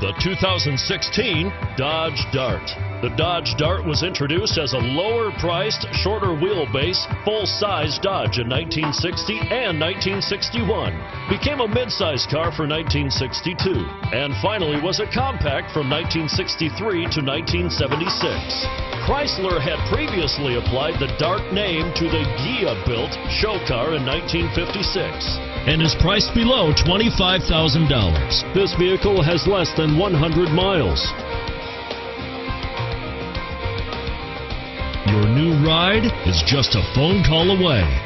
the 2016 Dodge Dart. The Dodge Dart was introduced as a lower priced, shorter wheelbase, full size Dodge in 1960 and 1961, became a midsize car for 1962, and finally was a compact from 1963 to 1976. Chrysler had previously applied the Dart name to the Ghia built show car in 1956 and is priced below $25,000. This vehicle has less than 100 miles. Your new ride is just a phone call away.